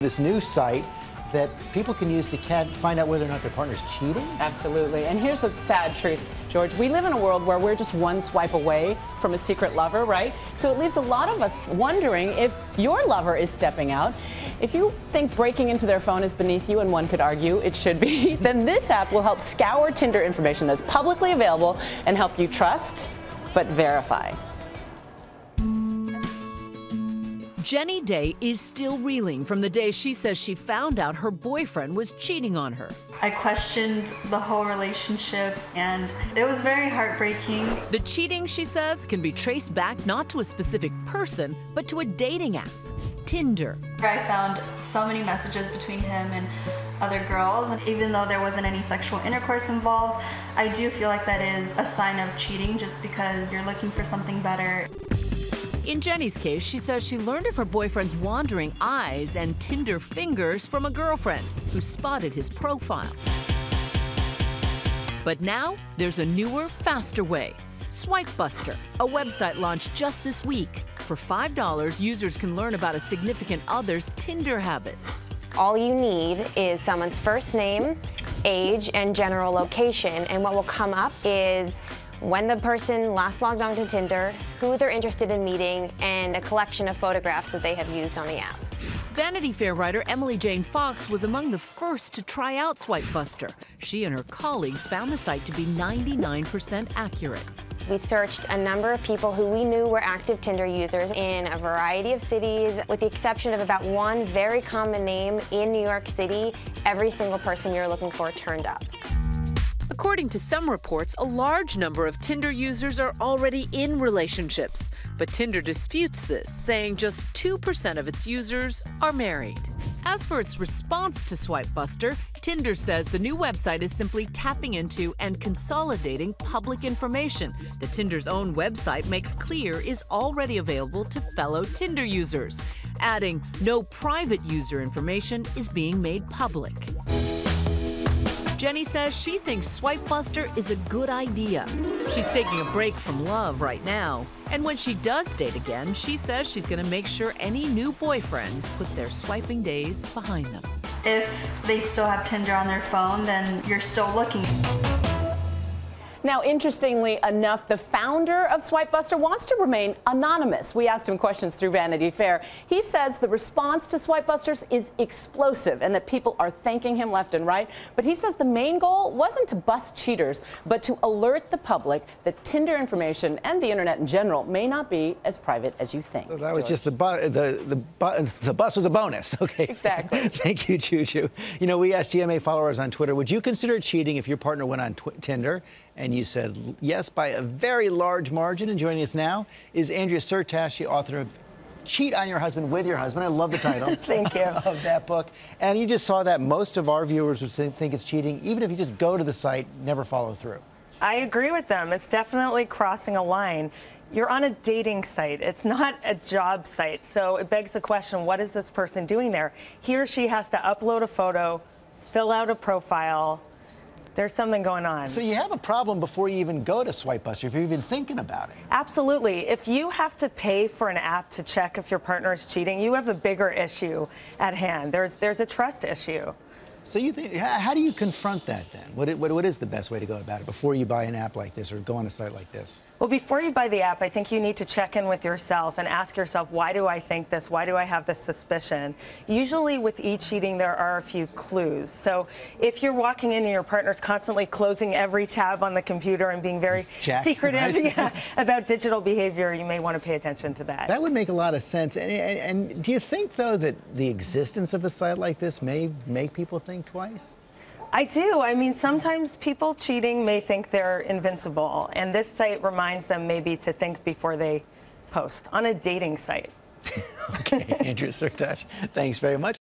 This new site that people can use to find out whether or not their partner's cheating? Absolutely. And here's the sad truth, George. We live in a world where we're just one swipe away from a secret lover, right? So it leaves a lot of us wondering if your lover is stepping out. If you think breaking into their phone is beneath you, and one could argue it should be, then this app will help scour Tinder information that's publicly available and help you trust but verify. Jenny Day is still reeling from the day she says she found out her boyfriend was cheating on her. I questioned the whole relationship and it was very heartbreaking. The cheating, she says, can be traced back not to a specific person, but to a dating app, Tinder. I found so many messages between him and other girls. And even though there wasn't any sexual intercourse involved, I do feel like that is a sign of cheating just because you're looking for something better. In Jenny's case, she says she learned of her boyfriend's wandering eyes and Tinder fingers from a girlfriend who spotted his profile. But now there's a newer, faster way. Swipe Buster, a website launched just this week. For $5, users can learn about a significant other's Tinder habits. All you need is someone's first name, age, and general location, and what will come up is when the person last logged on to Tinder, who they're interested in meeting, and a collection of photographs that they have used on the app. Vanity Fair writer Emily Jane Fox was among the first to try out Swipe Buster. She and her colleagues found the site to be 99% accurate. We searched a number of people who we knew were active Tinder users in a variety of cities, with the exception of about one very common name in New York City. Every single person you're looking for turned up. According to some reports, a large number of Tinder users are already in relationships. But Tinder disputes this, saying just 2% of its users are married. As for its response to Swipe Buster, Tinder says the new website is simply tapping into and consolidating public information that Tinder's own website makes clear is already available to fellow Tinder users, adding no private user information is being made public. Jenny says she thinks Swipe Buster is a good idea. She's taking a break from love right now. And when she does date again, she says she's going to make sure any new boyfriends put their swiping days behind them. If they still have Tinder on their phone, then you're still looking. Now, interestingly enough, the founder of SwipeBuster wants to remain anonymous. We asked him questions through Vanity Fair. He says the response to SwipeBusters is explosive and that people are thanking him left and right. But he says the main goal wasn't to bust cheaters, but to alert the public that Tinder information and the internet in general may not be as private as you think. that was George. just the, bu the, the, bu the bus was a bonus. Okay. Exactly. Thank you, Juju. You know, we asked GMA followers on Twitter, would you consider cheating if your partner went on Tinder and you said yes by a very large margin. And joining us now is Andrea Syrtash, the author of Cheat on Your Husband with Your Husband. I love the title. Thank you. Of that book. And you just saw that most of our viewers would think it's cheating, even if you just go to the site, never follow through. I agree with them. It's definitely crossing a line. You're on a dating site. It's not a job site. So it begs the question, what is this person doing there? He or she has to upload a photo, fill out a profile, there's something going on. So you have a problem before you even go to SwipeBuster, if you're even thinking about it. Absolutely. If you have to pay for an app to check if your partner is cheating, you have a bigger issue at hand. There's, there's a trust issue. So you think, how do you confront that then? What, what, what is the best way to go about it before you buy an app like this or go on a site like this? Well, before you buy the app, I think you need to check in with yourself and ask yourself, why do I think this? Why do I have this suspicion? Usually with e-cheating, there are a few clues. So if you're walking in and your partner's constantly closing every tab on the computer and being very Check, secretive right? yeah, about digital behavior, you may want to pay attention to that. That would make a lot of sense. And, and, and do you think, though, that the existence of a site like this may make people think twice? I do. I mean, sometimes people cheating may think they're invincible, and this site reminds them maybe to think before they post on a dating site. okay, Andrea Syrtash, thanks very much.